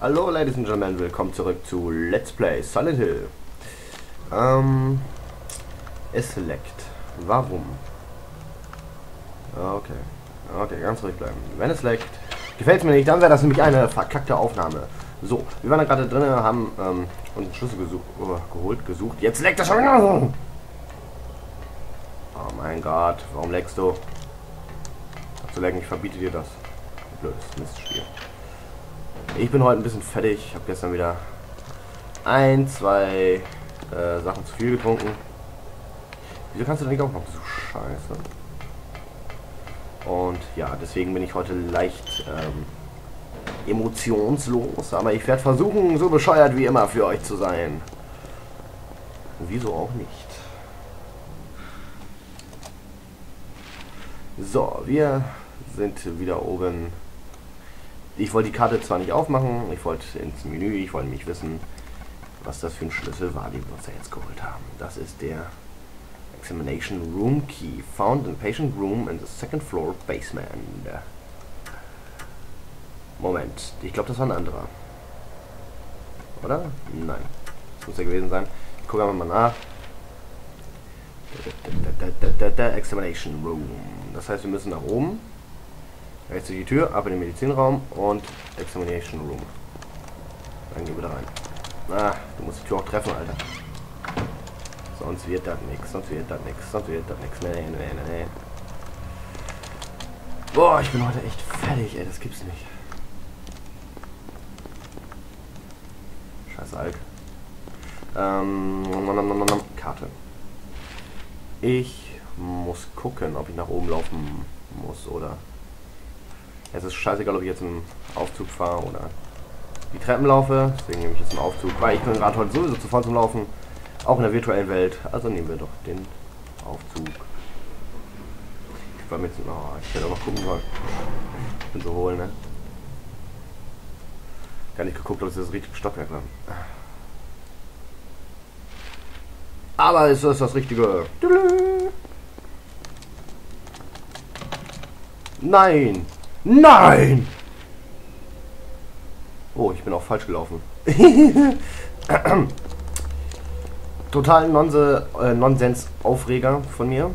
Hallo, Ladies and Gentlemen, willkommen zurück zu Let's Play Silent Hill. Ähm, es leckt. Warum? Okay, okay, ganz ruhig bleiben. Wenn es leckt, gefällt es mir nicht, dann wäre das nämlich eine verkackte Aufnahme. So, wir waren da gerade drin, haben ähm, uns Schlüssel gesucht, oh, geholt, gesucht. Jetzt leckt er schon wieder. Oh mein Gott, warum leckst du? Zu lecken, ich verbiete dir das. Blödes Mistspiel. Ich bin heute ein bisschen fertig. Ich habe gestern wieder ein, zwei äh, Sachen zu viel getrunken. Wieso kannst du denn nicht noch so scheiße? Und ja, deswegen bin ich heute leicht ähm, emotionslos. Aber ich werde versuchen, so bescheuert wie immer für euch zu sein. wieso auch nicht? So, wir sind wieder oben. Ich wollte die Karte zwar nicht aufmachen, ich wollte ins Menü, ich wollte mich wissen, was das für ein Schlüssel war, den wir uns da jetzt geholt haben. Das ist der Examination Room Key, found in patient room in the second floor basement. Moment, ich glaube, das war ein anderer. Oder? Nein. Das muss ja gewesen sein. Ich gucke einfach mal nach. Examination Room. Das heißt, wir müssen nach oben. Rechts durch die Tür, ab in den Medizinraum und Examination Room. Dann gehen wir da rein. Ah, du musst die Tür auch treffen, Alter. Sonst wird das nichts, sonst wird das nichts, sonst wird das nichts. Nee, nee, nee, nee. Boah, ich bin heute echt fertig, ey, das gibt's nicht. Scheiß Alk. Ähm, Karte. Ich muss gucken, ob ich nach oben laufen muss oder es ist scheißegal, ob ich jetzt im Aufzug fahre oder die Treppen laufe. Deswegen nehme ich jetzt einen Aufzug, weil ich bin gerade heute sowieso zu fahren zum Laufen. Auch in der virtuellen Welt. Also nehmen wir doch den Aufzug. Ich war mit. Oh, ich hätte auch noch gucken sollen. Ich bin so hohl, ne? Gar nicht geguckt, ob es das richtige Stockwerk war. Aber ist das das Richtige? Nein! Nein! Oh, ich bin auch falsch gelaufen. Total Nonse, äh, Nonsens-Aufreger von mir.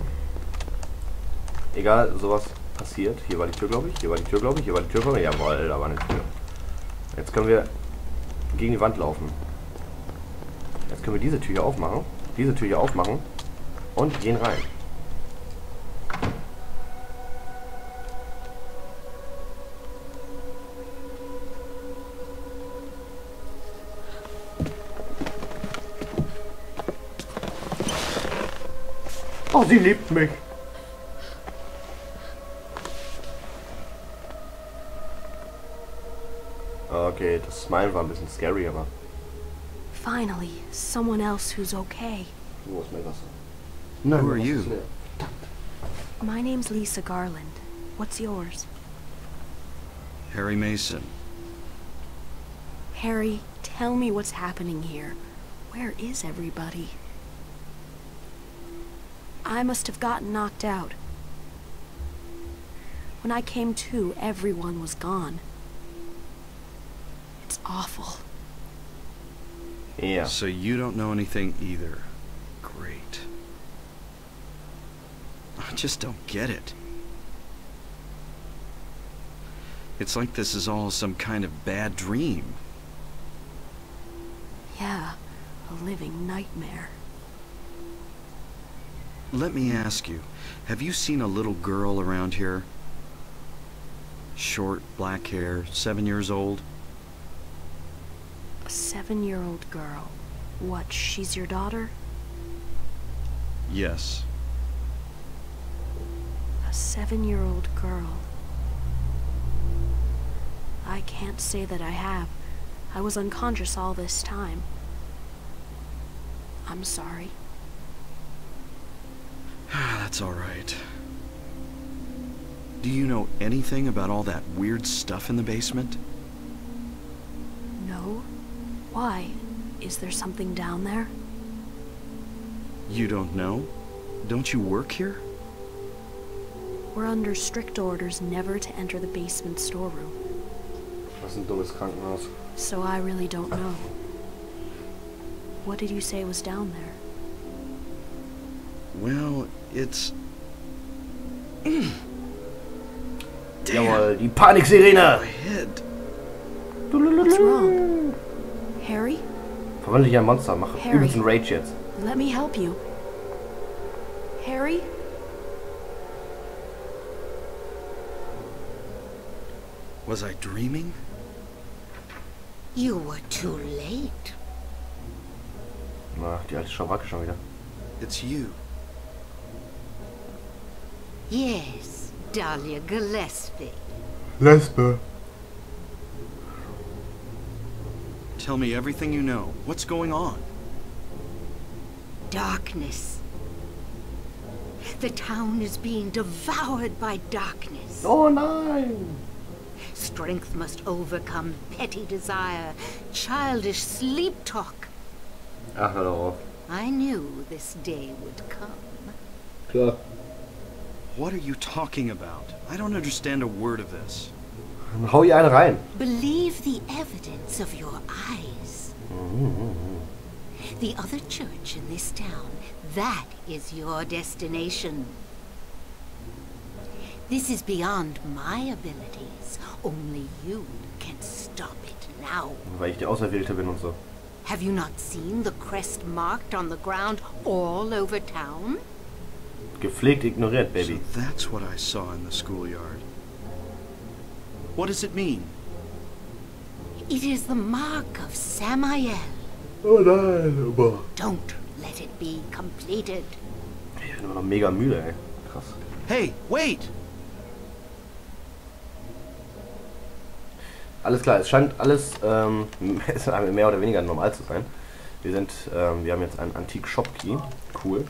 Egal, sowas passiert. Hier war die Tür, glaube ich. Hier war die Tür, glaube ich. Hier war die Tür, glaube ich. Jawohl, da war eine Tür. Jetzt können wir gegen die Wand laufen. Jetzt können wir diese Tür hier aufmachen. Diese Tür hier aufmachen. Und gehen rein. Oh, sie liebt mich. Ah, okay, das Smile war ein bisschen scary, aber... Finally, someone else who's okay. Wo ist mein Wasser? Nein, Who are you? My name's Lisa Garland. What's yours? Harry Mason. Harry, tell me what's happening here. Where is everybody? I must have gotten knocked out. When I came to, everyone was gone. It's awful. Yeah. So you don't know anything either. Great. I just don't get it. It's like this is all some kind of bad dream. Yeah, a living nightmare. Let me ask you, have you seen a little girl around here? Short, black hair, seven years old? A seven-year-old girl. What, she's your daughter? Yes. A seven-year-old girl. I can't say that I have. I was unconscious all this time. I'm sorry. Ah, that's all right. Do you know anything about all that weird stuff in the basement? No. Why? Is there something down there? You don't know? Don't you work here? We're under strict orders never to enter the basement storeroom. ist ein dummes Krankenhaus. So I really don't know. What did you say was down there? Well, it's... Jawohl, die Paniksirene! What's wrong? Harry, Verwandle dich in ein Monster, mach Harry. übelst einen Rage jetzt. let me help you. Harry? Was I dreaming? You were too late. Na, die alte Schabacke schon wieder. It's you. Yes, Dahlia Gillespie. Lesbe. Tell me everything you know. What's going on? Darkness. The town is being devoured by darkness. Oh nein! Strength must overcome petty desire, childish sleep talk. Ah, hör doch auf. I knew this day would come. Klar. What are you talking about? I don't understand a word of this. Dann hau ihr eine rein. Believe the evidence of your eyes. The other church in this town, that is your destination. This is beyond my abilities. Only you can stop it now. Weil ich die Auserwählte bin und so. Have you not seen the crest marked on the ground all over town? Gepflegt ignoriert, So Baby. that's what I saw in the schoolyard. What does it mean? It is the mark of Samael. Oh nein, boah. Don't let it be completed. Ich bin immer noch mega müde, ey. Krass. Hey, wait! Alles klar, es scheint alles ähm, mehr oder weniger normal zu sein. Wir sind, ähm, wir haben jetzt einen Antik Shop Key. Cool.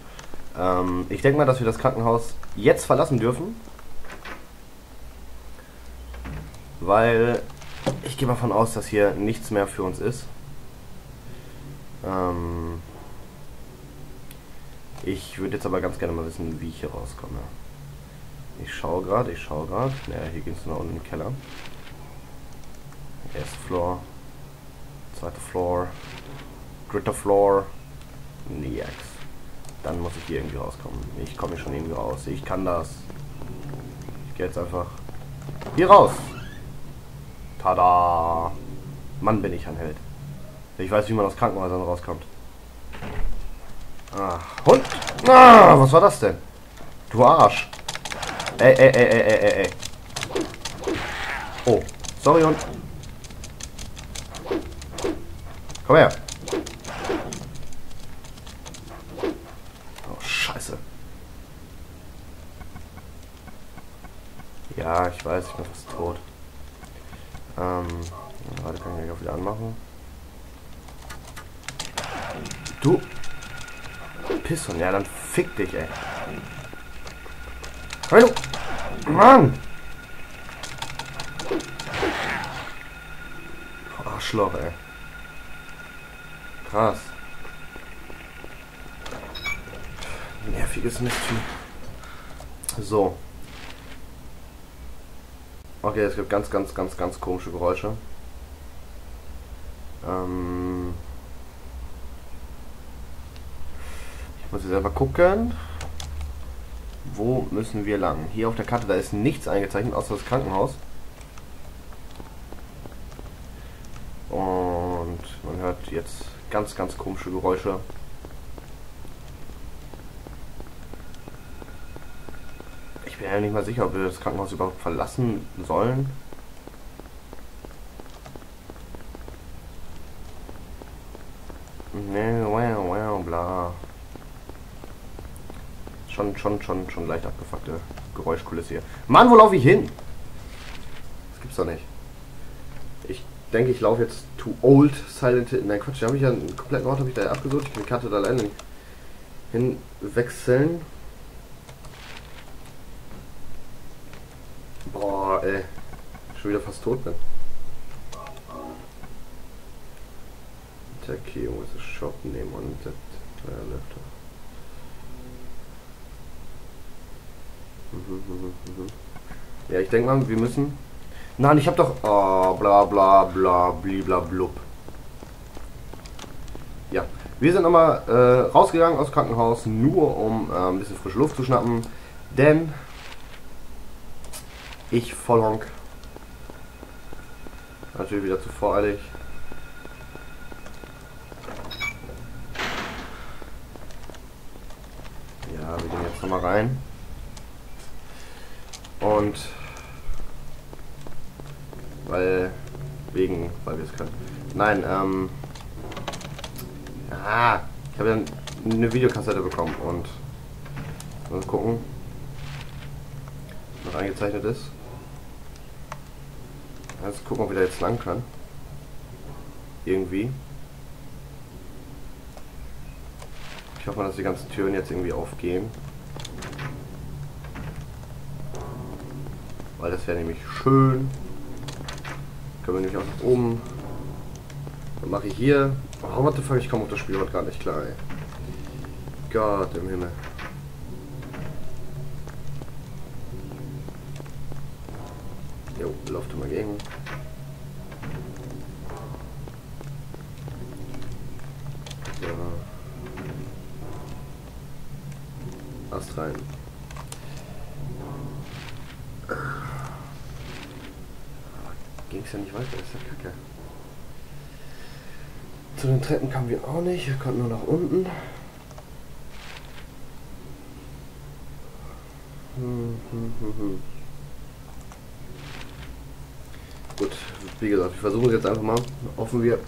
Ähm, ich denke mal, dass wir das Krankenhaus jetzt verlassen dürfen. Weil ich gehe mal davon aus, dass hier nichts mehr für uns ist. Ähm, ich würde jetzt aber ganz gerne mal wissen, wie ich hier rauskomme. Ich schaue gerade, ich schaue gerade. Naja, hier geht es nach unten im Keller. Erster Floor. Zweiter Floor. Dritter Floor. Nix. Dann muss ich hier irgendwie rauskommen. Ich komme hier schon irgendwie raus. Ich kann das. Ich gehe jetzt einfach hier raus. Tada. Mann, bin ich ein Held. Ich weiß, wie man aus Krankenhäusern rauskommt. Ah, Hund. Ah, was war das denn? Du Arsch. Ey, ey, ey, ey, ey, ey, ey. Oh, sorry, Hund. Komm her. Oh, scheiße. Ja, ich weiß, ich bin fast tot. Ähm, gerade kann ich gleich auch wieder anmachen. Du Pisson, ja, dann fick dich, ey. Hallo! Mann! Arschloch, ey. Krass. Nerviges Mistvieh. So. Okay, es gibt ganz, ganz, ganz, ganz komische Geräusche. Ähm ich muss jetzt selber gucken. Wo müssen wir lang? Hier auf der Karte, da ist nichts eingezeichnet, außer das Krankenhaus. Und man hört jetzt ganz, ganz komische Geräusche. Ich bin ja nicht mal sicher, ob wir das Krankenhaus überhaupt verlassen sollen. Ne, wow, wow, bla. Schon, schon, schon, schon leicht abgefuckte Geräuschkulisse hier. Mann, wo laufe ich hin? Das gibt's doch nicht. Ich denke, ich laufe jetzt to old Silent Hill. Nein, Quatsch, da habe ich ja einen kompletten Ort habe ich da abgesucht. Ich kann die Karte da alleine hinwechseln. Boah, ey. Schon wieder fast tot bin. Attack here with a shop name on that uh, left. Mhm, mhm, mhm. Ja, ich denke mal, wir müssen Nein, ich hab doch... Oh, bla bla bla blibla blub. Ja, wir sind nochmal äh, rausgegangen aus dem Krankenhaus, nur um äh, ein bisschen frische Luft zu schnappen. Denn ich Vollhonk natürlich wieder zu voreilig. Ja, wir gehen jetzt nochmal rein. Und weil wegen, weil wir es können. Nein, ähm. Ah, ich habe ja eine Videokassette bekommen und mal gucken, was eingezeichnet ist. Jetzt gucken, ob wir da jetzt lang kann. Irgendwie. Ich hoffe mal, dass die ganzen Türen jetzt irgendwie aufgehen. Weil das wäre nämlich schön. Können wir nämlich auch nach oben. Dann mache ich hier. Oh, what the fuck, ich komme auf das Spiel heute gar nicht klar, ey. Gott im Himmel. Ast rein. Ging es ja nicht weiter, ist ja kacke. Zu den Treppen kamen wir auch nicht, wir konnten nur nach unten. Hm. Gut, wie gesagt, wir versuchen es jetzt einfach mal. Hoffen wir,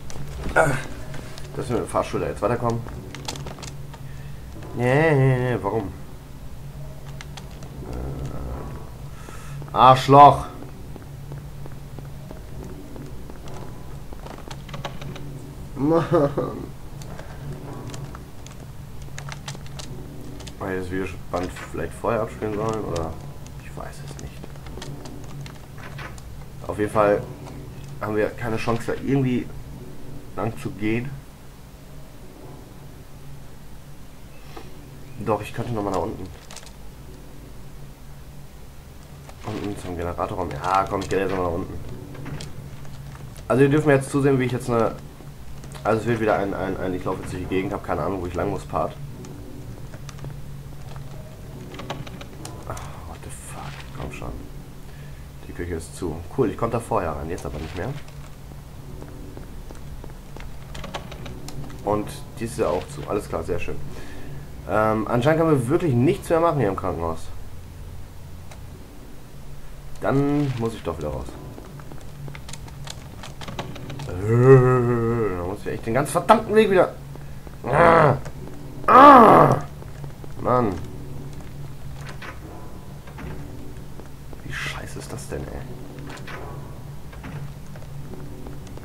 dass wir mit dem Fahrstuhl da jetzt weiterkommen. Nee, nee, nee, warum? Arschloch! Mann! Weil das Videoband vielleicht vorher abspielen sollen oder ich weiß es nicht. Auf jeden Fall haben wir keine Chance, da irgendwie lang zu gehen. Doch, ich könnte nochmal nach unten. Zum Generatorraum. Ja, komm, ich gehe jetzt nochmal nach unten. Also dürft mir jetzt zusehen, wie ich jetzt eine... Also es wird wieder ein, ein, ein ich laufe jetzt durch die Gegend, habe keine Ahnung, wo ich lang muss, Part. Ach, what the fuck, komm schon. Die Küche ist zu. Cool, ich konnte da vorher rein, jetzt aber nicht mehr. Und dies ist ja auch zu. Alles klar, sehr schön. Ähm, anscheinend können wir wirklich nichts mehr machen hier im Krankenhaus. Dann muss ich doch wieder raus. Äh, da muss ich echt den ganz verdammten Weg wieder. Ah, ah, Mann. Wie scheiße ist das denn, ey?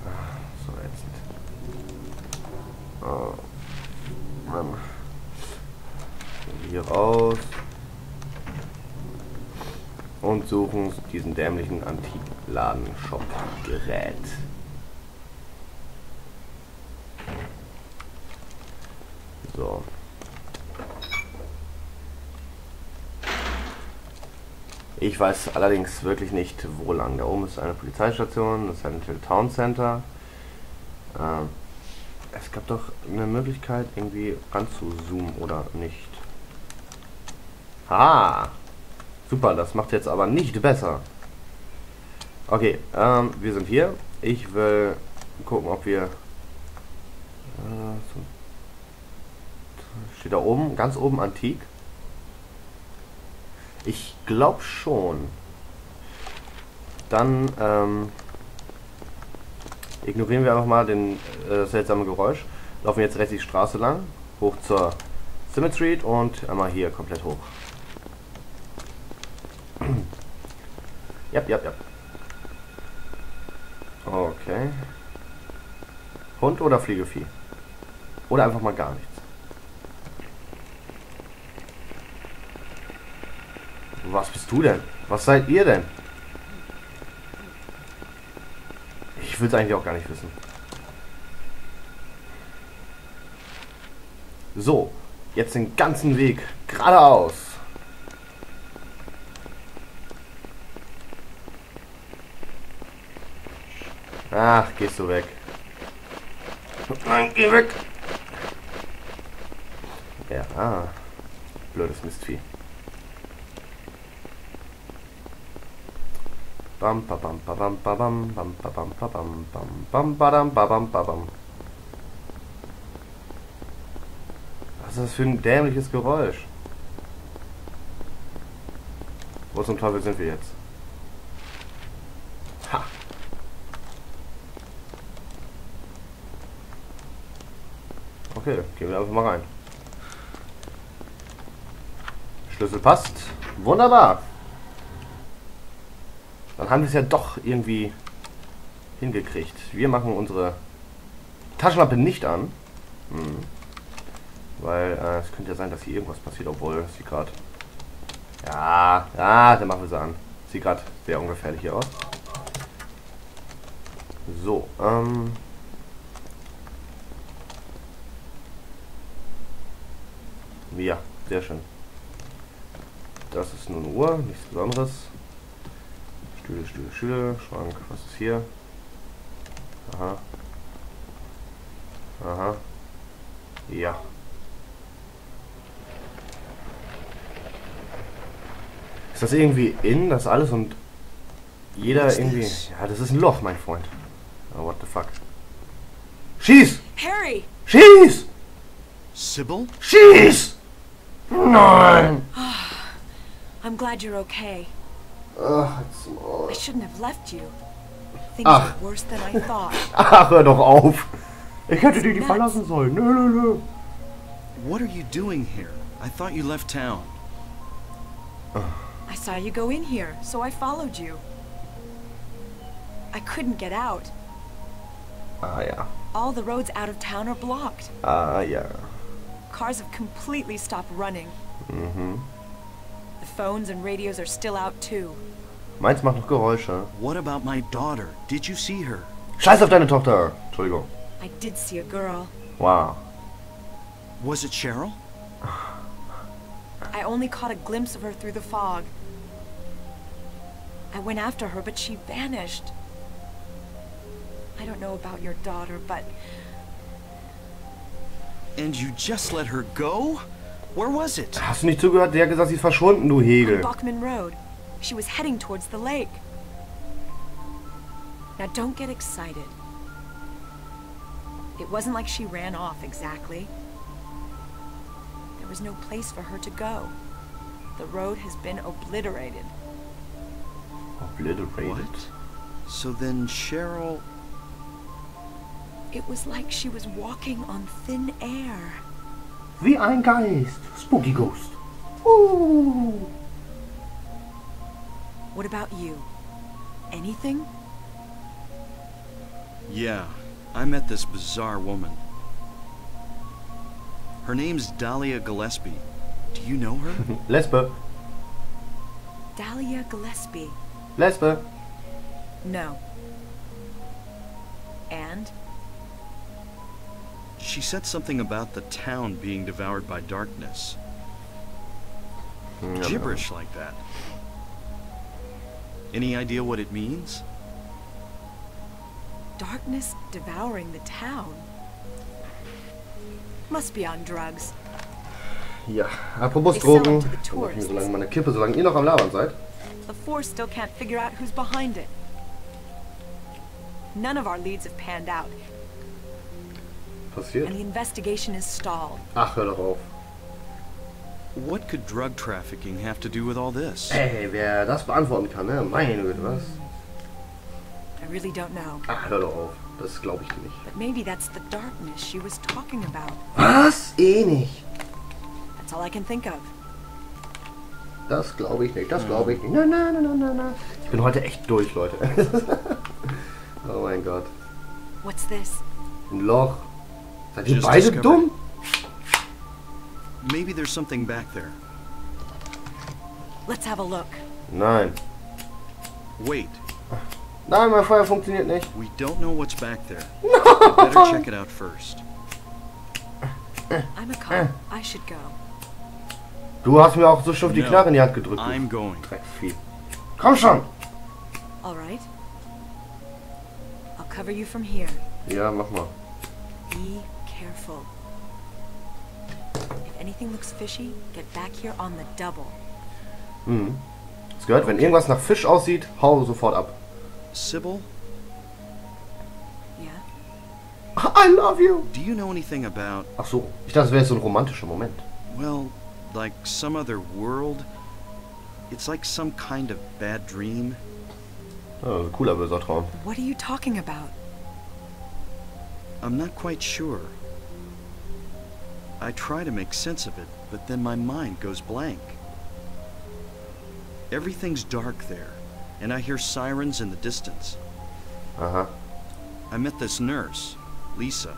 Ah, So, jetzt. Oh. Mann. Hier raus. Und suchen diesen dämlichen Antikladen-Shop-Gerät. So. Ich weiß allerdings wirklich nicht, wo lang. Da oben ist eine Polizeistation, das Central Town Center. Ähm, es gab doch eine Möglichkeit, irgendwie ranzuzoomen oder nicht. Ah! Super, das macht jetzt aber nicht besser. Okay, ähm, wir sind hier. Ich will gucken, ob wir... Äh, steht da oben, ganz oben antik. Ich glaube schon. Dann ähm, ignorieren wir einfach mal den äh, seltsamen Geräusch. Laufen jetzt rechts die Straße lang, hoch zur Simmet Street und einmal hier komplett hoch. ja, ja, ja. Okay. Hund oder Fliegevieh? Oder einfach mal gar nichts. Was bist du denn? Was seid ihr denn? Ich will es eigentlich auch gar nicht wissen. So, jetzt den ganzen Weg geradeaus. Ach, gehst du weg. Nein, geh weg. Ja, ah. Blödes Mistvieh. Bam, ba, bam, ba, bam, ba, bam, bam, ba, bam, ba, bam, bam, bam, ba, bam, ba, bam. Was ist das für ein dämliches Geräusch? Wo zum Teufel sind wir jetzt? Ha! Okay, gehen wir einfach mal rein. Schlüssel passt. Wunderbar. Dann haben wir es ja doch irgendwie hingekriegt. Wir machen unsere Taschenlampe nicht an. Hm. Weil äh, es könnte ja sein, dass hier irgendwas passiert, obwohl sie gerade... Ja, ja, dann machen wir sie an. Sieht gerade sehr ungefährlich hier aus. So, ähm... Ja, sehr schön. Das ist nur eine Uhr, nichts Besonderes. Stühle, Stühle, Stühle, Schrank, was ist hier? Aha. Aha. Ja. Ist das irgendwie in, das alles und jeder What's irgendwie... this? Ja, das ist ein Loch, mein Freund. Oh, what the fuck. Schieß! Harry! Schieß! Sybil? Schieß! Nein! I'm glad you're okay. Ach, jetzt mal. I shouldn't have left you. Things Ach. are worse than I thought. Ach, hör doch auf. Ich hätte dir die verlassen sollen. Nö, nö, nö. What are you doing here? I thought you left town. I saw you go in here, so I followed you. I couldn't get out. Ah, ja. All the roads out of town are blocked. Ah, ja. Cars have completely stopped running. Mhm. The phones and radios are still out too. Meins macht noch Geräusche. What about my daughter? Did you see her? Scheiß auf deine Tochter. Entschuldigung. I did see a girl. Wow. Was it Cheryl? I only caught a glimpse of her through the fog. I went after her, but she vanished. I don't know about your daughter, but And you just let her go? Where was it? Hast du nicht zugehört? Der hat gesagt, sie ist verschwunden, du on Hegel. Bachman Road, she was heading towards the lake. Now don't get excited. It wasn't like she ran off exactly. There was no place for her to go. The road has been obliterated. Obliterated. What? So then Cheryl... It was like she was walking on thin air. Wie ein Geist. Spooky Ghost. Ooh. What about you? Anything? Yeah, I met this bizarre woman. Her name's Dahlia Gillespie. Do you know her? Lesbe. Dahlia Gillespie. Lesbe. No. And? She said something about the town being devoured by darkness. Mm, ja, Gibberish like that. Any idea what it means? Darkness devouring the town. Must be on drugs. Ja, apropos They sell Drogen. it to the Dann ich mir so tourists. lange meine Kippe, solange ihr noch am Labern seid. The Force still can't figure out who's behind it. None of our leads have panned out, Passiert. and the investigation is stalled. Ach, hör doch auf. What could drug trafficking have to do with all this? Ey, wer das beantworten kann, ne? Meine Güte, was? I really don't know. Ach, hör doch auf. Das glaube ich nicht. But maybe that's the darkness she was talking about. Was? Eh nicht. That's all I can think of. Das glaube ich nicht, das glaube ich nicht. Nein, nein, nein, nein, nein. Ich bin heute echt durch, Leute. oh mein Gott. What's this? Ein Loch. Seid ihr beide discovered. dumm? Maybe there's something back there. Let's have a look. Nein. Wait, Nein, mein Feuer funktioniert nicht. we don't know what's back there. Better check it out first. I'm a cop. I should go. Du hast mir auch so schon die Knarre in die Hand gedrückt. I'm going. Drecksvieh. Komm schon. All right. I'll cover you from here. Ja, mach mal. Be careful. If anything looks fishy, get back here on the double. Mhm. Es gehört, wenn irgendwas nach Fisch aussieht, hau sofort ab. Sybil, Yeah? I love you. do you know anything about, Ach so, ich dachte, es wäre so ein romantischer Moment. well, like some other world? It's like some kind of bad dream. Ja, cooler böser Traum. What are you talking about? I'm not quite sure. I try to make sense of it, but then my mind goes blank. Everything's dark there, and I hear sirens in the distance. Uh-huh. I met this nurse, Lisa.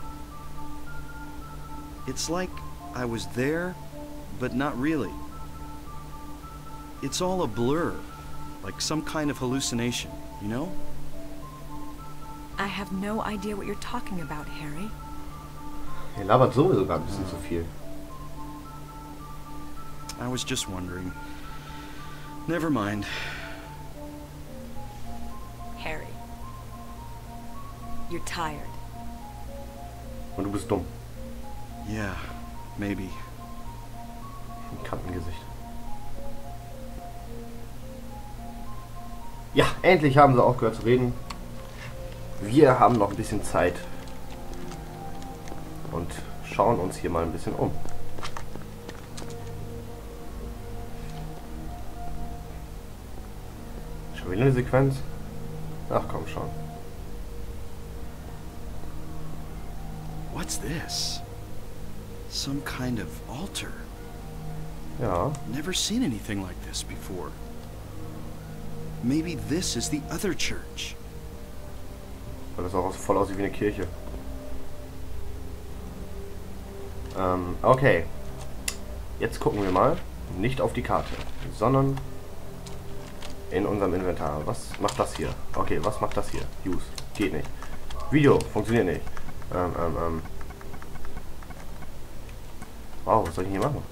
It's like I was there, but not really. It's all a blur, like some kind of hallucination, you know? I have no idea what you're talking about, Harry. Ihr labert sowieso gerade ein bisschen zu viel. I was just wondering. Never mind. Harry. You're tired. Und du bist dumm. Yeah, maybe. Ein Kantengesicht. Ja, endlich haben sie auch gehört zu reden. Wir haben noch ein bisschen Zeit. Und schauen uns hier mal ein bisschen um. Schon wieder eine Sequenz? Ach komm schon. What's this? Some kind of altar. Ja, Never seen anything like this before. Maybe this is the other church. weil das auch aus- voll aussieht wie eine Kirche. Ähm, okay. Jetzt gucken wir mal. Nicht auf die Karte, sondern in unserem Inventar. Was macht das hier? Okay, was macht das hier? Use. Geht nicht. Video. Funktioniert nicht. Ähm, ähm, ähm. Wow, was soll ich hier machen?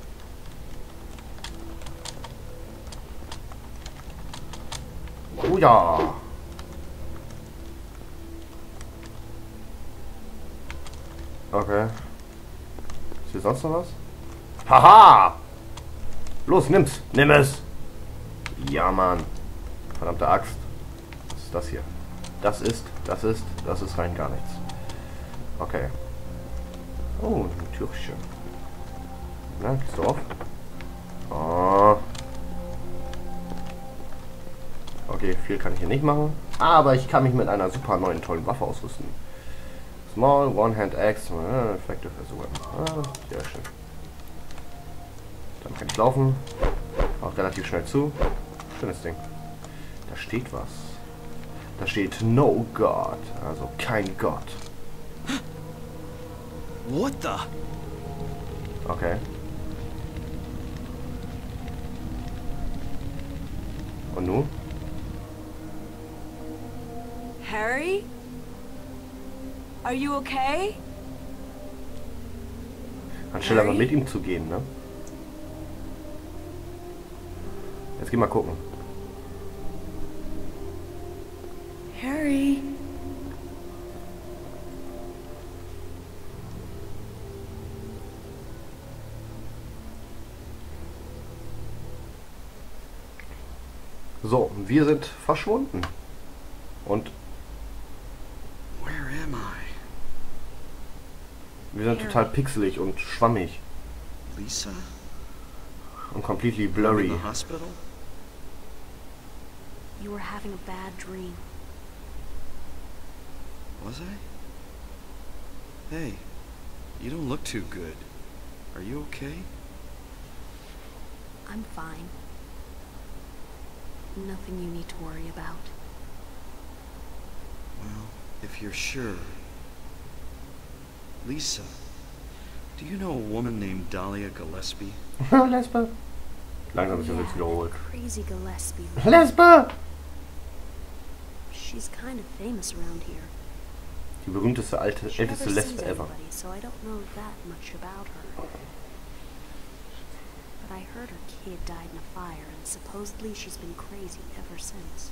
Oh ja. Okay. Ist hier sonst noch was? Haha! Los, nimm's! Nimm es! Ja, Mann. Verdammte Axt. Was ist das hier? Das ist, das ist, das ist rein gar nichts. Okay. Oh, ein Türchen. Na, gehst du auf? Oh. Okay, viel kann ich hier nicht machen. Aber ich kann mich mit einer super neuen, tollen Waffe ausrüsten. Small, One-Hand Axe, äh, Effective as well. Ah, sehr schön. Dann kann ich laufen. Auch relativ schnell zu. Schönes Ding. Da steht was. Da steht No God. Also kein Gott. What the? Okay. Und nun? Harry? Are you okay? Anstelle aber mit ihm zu gehen, ne? Jetzt geh mal gucken. Harry? So, wir sind verschwunden. Und wir sind total pixelig und schwammig Lisa? und completely I'm blurry. In the hospital? You were having a bad dream. Was I? Hey, you don't look too good. Are you okay? I'm fine. Nothing you need to worry about. Well, if you're sure. Lisa, do you know a woman named Dahlia Gillespie? Lesbe. Langsam ist der Witz wiederholt. Crazy Gillespie. Lesbe! She's kind of famous around here. Die berühmteste alte, She älteste never sees Lesbe ever. anybody, so I don't know that much about her. But I heard her kid died in a fire, and supposedly she's been crazy ever since.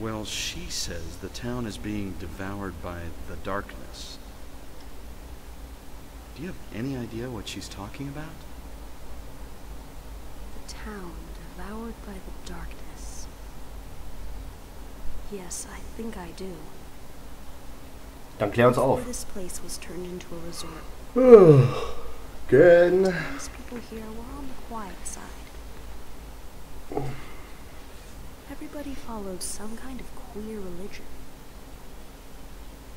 Well, she says the town is being devoured by the darkness. Do you have any idea what she's talking about? The town devoured by the darkness. Yes, I think I do. Dann klär uns auf. this place was turned into a resort, Good. most people here were on the quiet side. Everybody followed some kind of queer religion.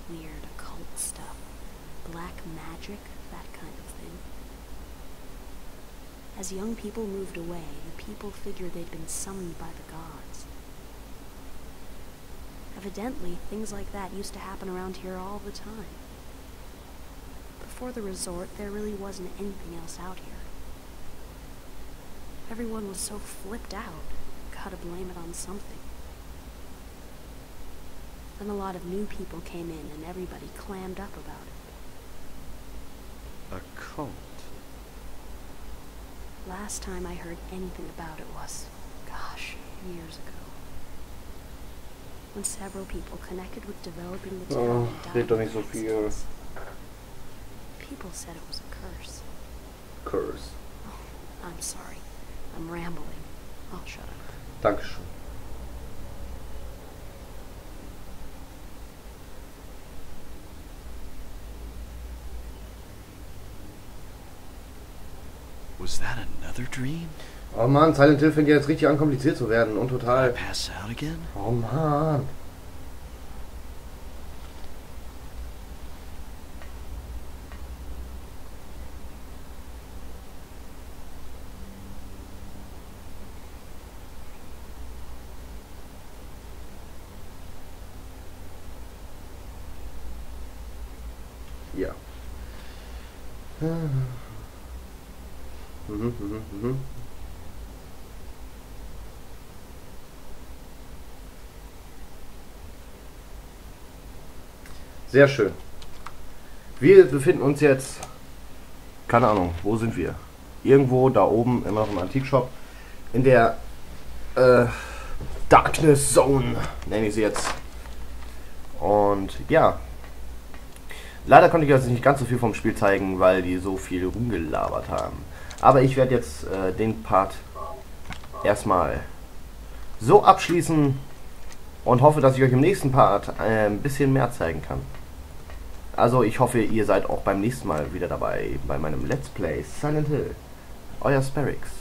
Weird occult stuff. Black magic, that kind of thing. As young people moved away, the people figured they'd been summoned by the gods. Evidently, things like that used to happen around here all the time. Before the resort, there really wasn't anything else out here. Everyone was so flipped out, gotta blame it on something. Then a lot of new people came in and everybody clammed up about it. A cult. Last time I heard anything about it was, gosh, years ago. When several people connected with developing the town Oh, died red doch in nicht so viel. accidents. People said it was a curse. Curse. Oh, I'm sorry. I'm rambling. I'll shut up. Dankeschön. Was that another dream? Oh Mann, Silent Hill fängt ja jetzt richtig an kompliziert zu werden und total. pass out again? Oh Mann. Ja. Mhm, mhm, mhm. Sehr schön. Wir befinden uns jetzt, keine Ahnung, wo sind wir? Irgendwo da oben immer noch im Antikshop. In der äh, Darkness Zone, nenne ich sie jetzt. Und ja. Leider konnte ich jetzt nicht ganz so viel vom Spiel zeigen, weil die so viel rumgelabert haben. Aber ich werde jetzt äh, den Part erstmal so abschließen und hoffe, dass ich euch im nächsten Part äh, ein bisschen mehr zeigen kann. Also ich hoffe, ihr seid auch beim nächsten Mal wieder dabei bei meinem Let's Play Silent Hill. Euer Sparix.